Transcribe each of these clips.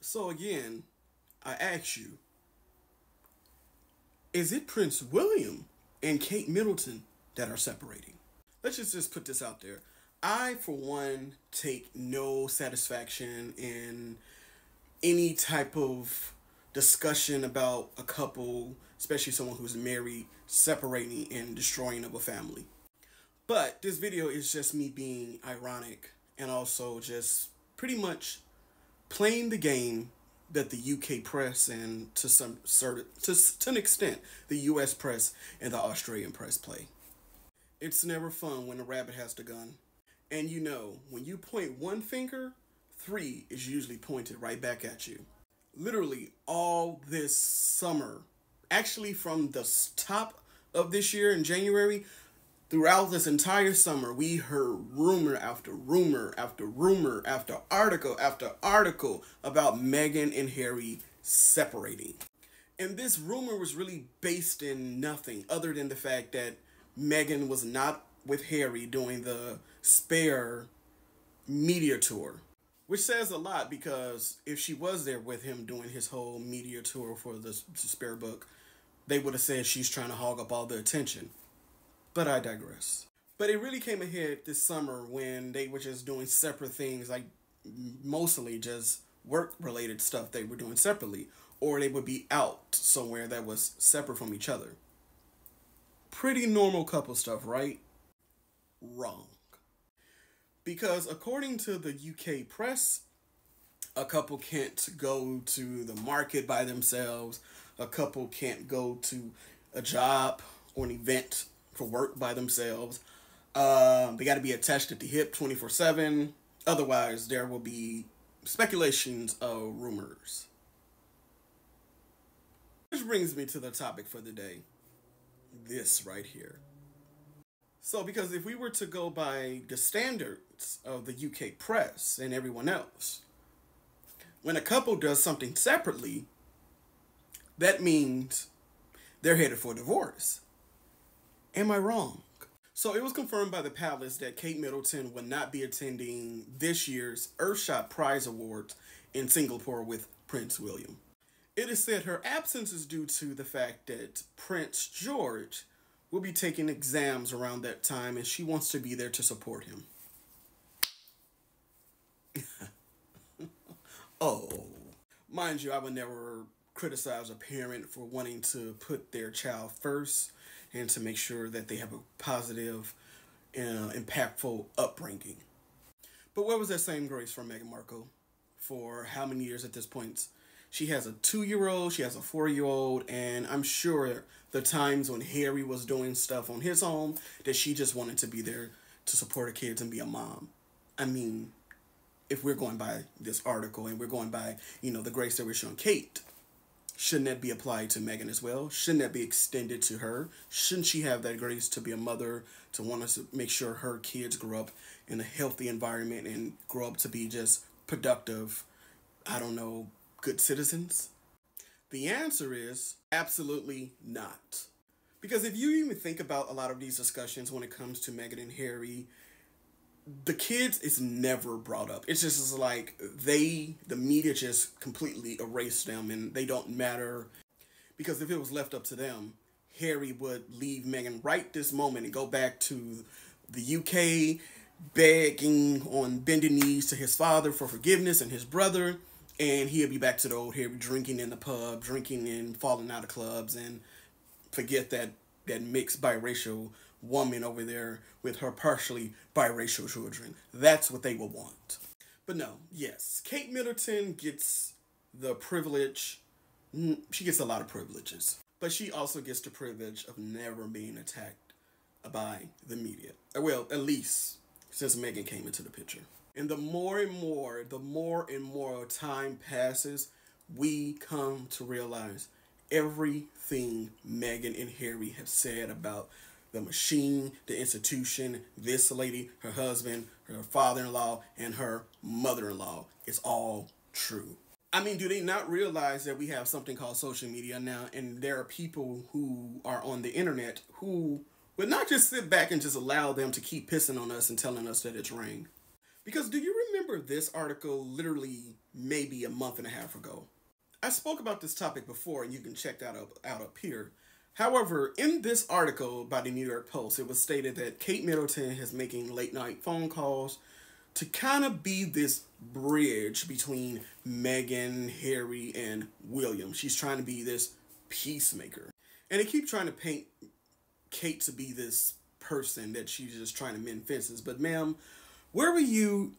So again, I ask you, is it Prince William and Kate Middleton that are separating? Let's just, just put this out there. I, for one, take no satisfaction in any type of discussion about a couple, especially someone who's married, separating and destroying of a family. But this video is just me being ironic and also just pretty much playing the game that the UK press and to some certain to, to an extent the US press and the Australian press play. It's never fun when a rabbit has the gun. And you know, when you point one finger, three is usually pointed right back at you. Literally all this summer, actually from the top of this year in January, throughout this entire summer, we heard rumor after rumor after rumor after article after article about Meghan and Harry separating. And this rumor was really based in nothing other than the fact that Meghan was not with Harry doing the spare media tour. Which says a lot because if she was there with him doing his whole media tour for the spare book, they would have said she's trying to hog up all the attention. But I digress. But it really came ahead this summer when they were just doing separate things, like mostly just work related stuff they were doing separately, or they would be out somewhere that was separate from each other. Pretty normal couple stuff, right? Wrong. Because according to the UK press, a couple can't go to the market by themselves, a couple can't go to a job or an event for work by themselves. Um, they got to be attached at the hip 24 7. Otherwise, there will be speculations of rumors. Which brings me to the topic for the day this right here. So, because if we were to go by the standards of the UK press and everyone else, when a couple does something separately, that means they're headed for divorce. Am I wrong? So it was confirmed by the palace that Kate Middleton would not be attending this year's Earthshot Prize Awards in Singapore with Prince William. It is said her absence is due to the fact that Prince George will be taking exams around that time and she wants to be there to support him. oh, mind you, I would never criticize a parent for wanting to put their child first and to make sure that they have a positive uh, impactful upbringing. But where was that same grace from Meghan Markle for how many years at this point? She has a two year old, she has a four year old, and I'm sure the times when Harry was doing stuff on his own that she just wanted to be there to support her kids and be a mom. I mean, if we're going by this article and we're going by, you know, the grace that we're showing Kate, Shouldn't that be applied to Meghan as well? Shouldn't that be extended to her? Shouldn't she have that grace to be a mother, to want to make sure her kids grow up in a healthy environment and grow up to be just productive, I don't know, good citizens? The answer is absolutely not. Because if you even think about a lot of these discussions when it comes to Meghan and Harry, the kids is never brought up. It's just like they, the media just completely erased them and they don't matter. Because if it was left up to them, Harry would leave Meghan right this moment and go back to the UK, begging on bending knees to his father for forgiveness and his brother. And he'll be back to the old Harry drinking in the pub, drinking and falling out of clubs and forget that, that mixed biracial woman over there with her partially biracial children. That's what they will want. But no, yes, Kate Middleton gets the privilege. Mm, she gets a lot of privileges. But she also gets the privilege of never being attacked by the media. Uh, well, at least since Meghan came into the picture. And the more and more, the more and more time passes, we come to realize everything Meghan and Harry have said about the machine, the institution, this lady, her husband, her father-in-law, and her mother-in-law. It's all true. I mean, do they not realize that we have something called social media now, and there are people who are on the internet who would not just sit back and just allow them to keep pissing on us and telling us that it's rain. Because do you remember this article literally maybe a month and a half ago? I spoke about this topic before, and you can check that out, out up here. However, in this article by the New York Post, it was stated that Kate Middleton is making late night phone calls to kind of be this bridge between Meghan, Harry, and William. She's trying to be this peacemaker. And they keep trying to paint Kate to be this person that she's just trying to mend fences. But, ma'am, where were you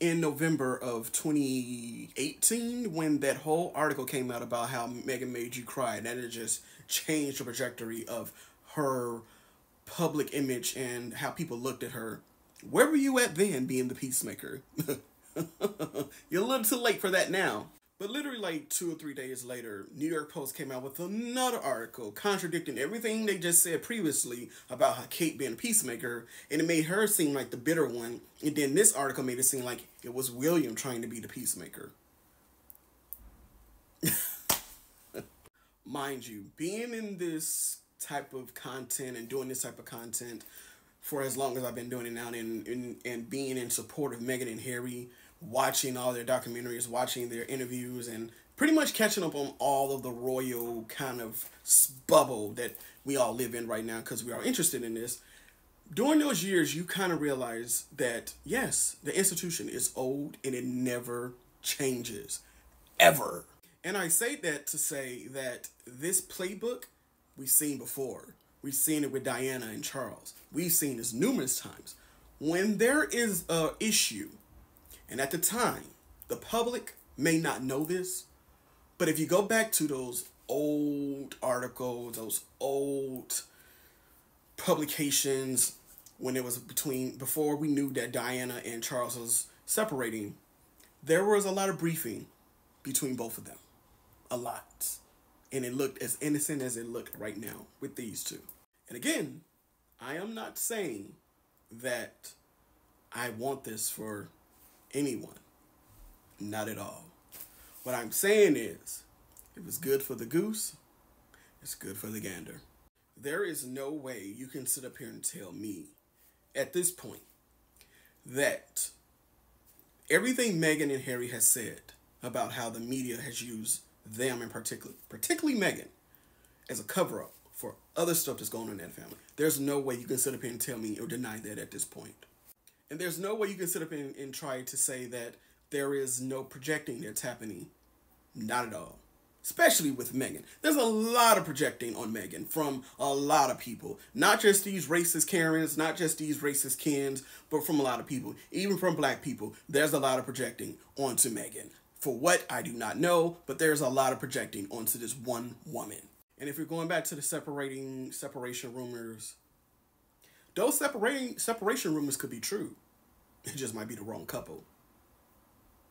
in November of 2018 when that whole article came out about how Meghan made you cry and that it just changed the trajectory of her public image and how people looked at her. Where were you at then being the peacemaker? You're a little too late for that now. But literally like two or three days later, New York Post came out with another article contradicting everything they just said previously about Kate being a peacemaker, and it made her seem like the bitter one. And then this article made it seem like it was William trying to be the peacemaker. Mind you, being in this type of content and doing this type of content for as long as I've been doing it now and, and, and being in support of Meghan and Harry watching all their documentaries, watching their interviews, and pretty much catching up on all of the royal kind of bubble that we all live in right now because we are interested in this. During those years, you kind of realize that, yes, the institution is old and it never changes. Ever. And I say that to say that this playbook we've seen before. We've seen it with Diana and Charles. We've seen this numerous times. When there is a issue and at the time, the public may not know this, but if you go back to those old articles, those old publications when it was between before we knew that Diana and Charles was separating, there was a lot of briefing between both of them. A lot. And it looked as innocent as it looked right now with these two. And again, I am not saying that I want this for anyone. Not at all. What I'm saying is, it was good for the goose, it's good for the gander. There is no way you can sit up here and tell me at this point that everything Meghan and Harry has said about how the media has used them in particular, particularly Meghan, as a cover up for other stuff that's going on in that family. There's no way you can sit up here and tell me or deny that at this point. And there's no way you can sit up and, and try to say that there is no projecting that's happening. Not at all. Especially with Meghan. There's a lot of projecting on Meghan from a lot of people. Not just these racist Karens, not just these racist Kens, but from a lot of people. Even from black people, there's a lot of projecting onto Meghan. For what, I do not know, but there's a lot of projecting onto this one woman. And if you're going back to the separating separation rumors, those separating separation rumors could be true. It just might be the wrong couple.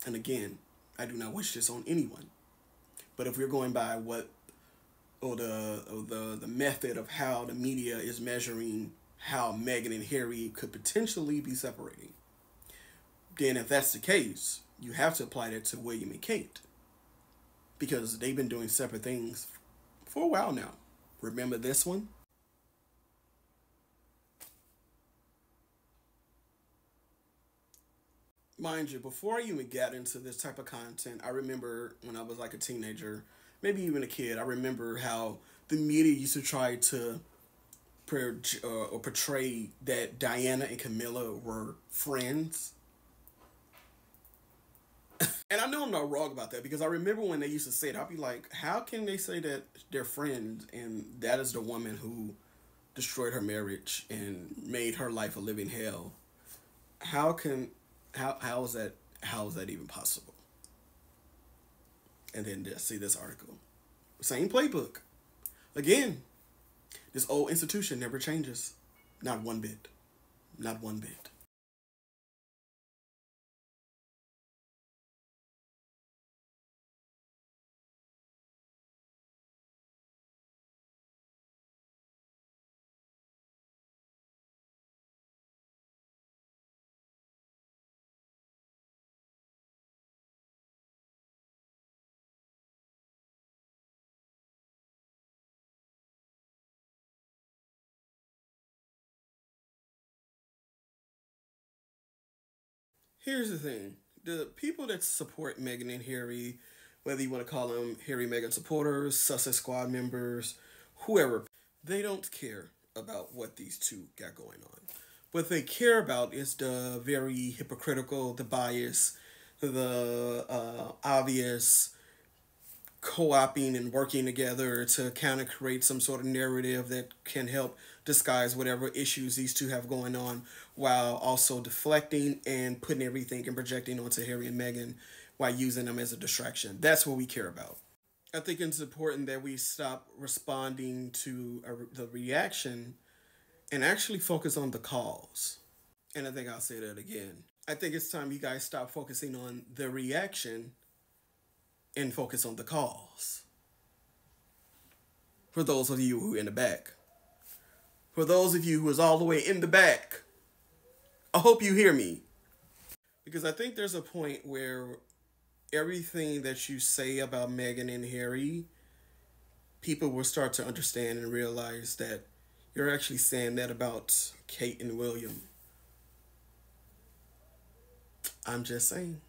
And again, I do not wish this on anyone. But if we're going by what or the or the the method of how the media is measuring how Meghan and Harry could potentially be separating, then if that's the case, you have to apply that to William and Kate. Because they've been doing separate things for a while now. Remember this one? mind you, before I even got into this type of content, I remember when I was like a teenager, maybe even a kid, I remember how the media used to try to uh, or portray that Diana and Camilla were friends. And I know I'm not wrong about that because I remember when they used to say it, I'd be like, how can they say that they're friends and that is the woman who destroyed her marriage and made her life a living hell? How can how how is that how is that even possible? And then see this article. Same playbook. Again, this old institution never changes. Not one bit. Not one bit. Here's the thing the people that support Meghan and Harry, whether you want to call them Harry Meghan supporters, Sussex Squad members, whoever, they don't care about what these two got going on. What they care about is the very hypocritical, the bias, the uh, obvious co opting and working together to kind of create some sort of narrative that can help disguise whatever issues these two have going on while also deflecting and putting everything and projecting onto Harry and Meghan while using them as a distraction. That's what we care about. I think it's important that we stop responding to a, the reaction and actually focus on the cause. And I think I'll say that again. I think it's time you guys stop focusing on the reaction and focus on the cause. For those of you who are in the back. For those of you who is all the way in the back. I hope you hear me. Because I think there's a point where everything that you say about Meghan and Harry, people will start to understand and realize that you're actually saying that about Kate and William. I'm just saying.